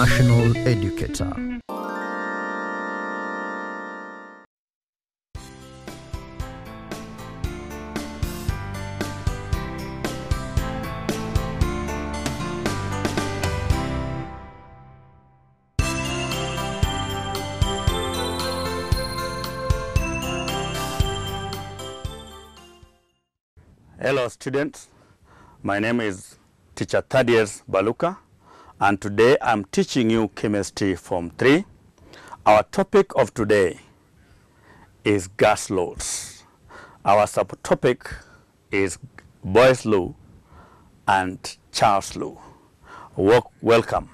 national educator. Hello students, my name is teacher Thaddeus Baluka and today I'm teaching you chemistry form 3. Our topic of today is gas laws. Our subtopic is Boyle's law and Charles law. Welcome.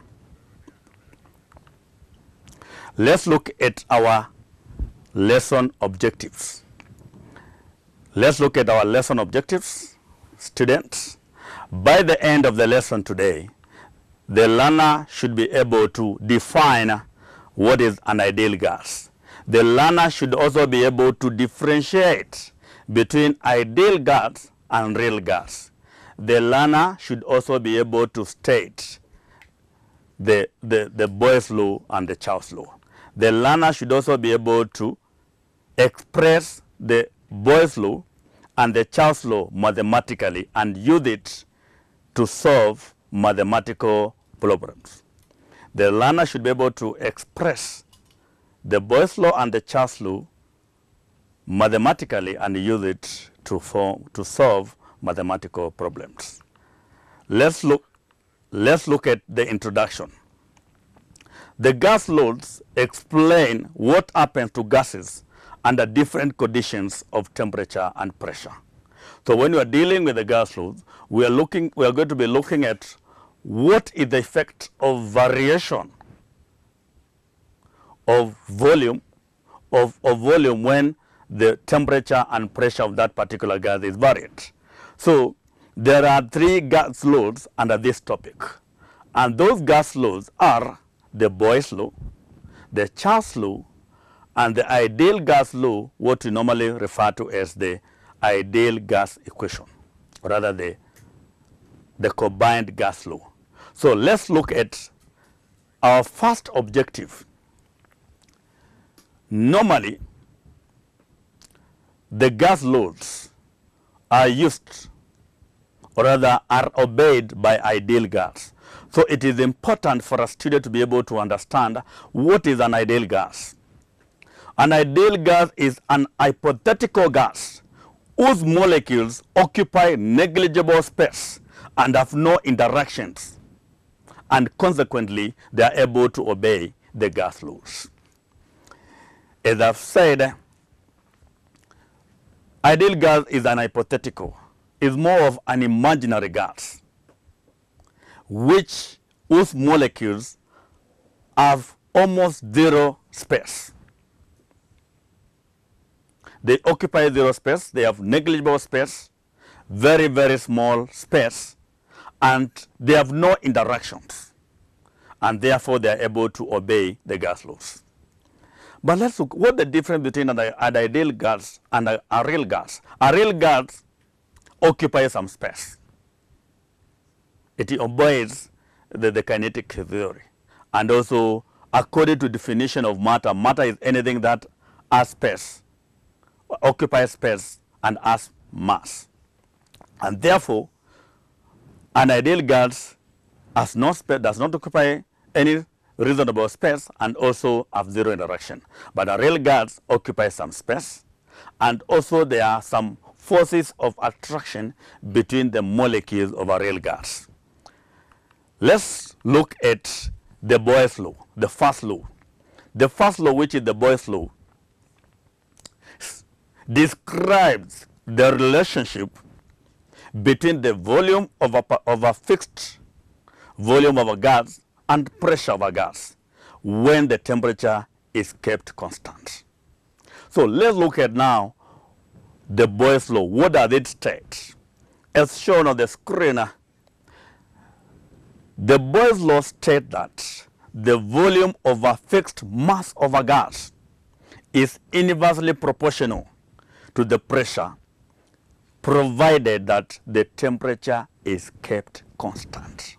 Let's look at our lesson objectives. Let's look at our lesson objectives, students. By the end of the lesson today, the learner should be able to define what is an ideal gas. The learner should also be able to differentiate between ideal gas and real gas. The learner should also be able to state the, the, the Boyle's law and the Charles law. The learner should also be able to express the Boyle's law and the Charles law mathematically and use it to solve mathematical problems. The learner should be able to express the Boyle's law and the Charles law mathematically and use it to, form, to solve mathematical problems. Let's look, let's look at the introduction. The gas laws explain what happens to gases under different conditions of temperature and pressure. So when we are dealing with the gas laws, we are looking, we are going to be looking at what is the effect of variation of volume of, of volume when the temperature and pressure of that particular gas is varied. So there are three gas laws under this topic. And those gas laws are the Boyle's law, the Charles law, and the ideal gas law, what we normally refer to as the ideal gas equation, or rather the, the combined gas law. So let's look at our first objective. Normally, the gas laws are used, or rather are obeyed by ideal gas. So it is important for a student to be able to understand what is an ideal gas. An ideal gas is an hypothetical gas whose molecules occupy negligible space and have no interactions, and consequently, they are able to obey the gas laws. As I've said, ideal gas is an hypothetical, is more of an imaginary gas, which whose molecules have almost zero space. They occupy zero space, they have negligible space, very, very small space, and they have no interactions. And therefore, they are able to obey the gas laws. But let's look what the difference between an, an ideal gas and a, a real gas. A real gas occupies some space. It obeys the, the kinetic theory. And also, according to definition of matter, matter is anything that has space occupies space and has mass. And therefore, an ideal gas has no space, does not occupy any reasonable space and also have zero interaction. But a real gas occupies some space and also there are some forces of attraction between the molecules of a real gas. Let's look at the Boyle's law, the first law. The first law, which is the Boyle's law, describes the relationship between the volume of a, of a fixed volume of a gas and pressure of a gas when the temperature is kept constant. So let's look at now the Boyle's law. What does it state? As shown on the screen, the Boyle's law states that the volume of a fixed mass of a gas is inversely proportional to the pressure provided that the temperature is kept constant.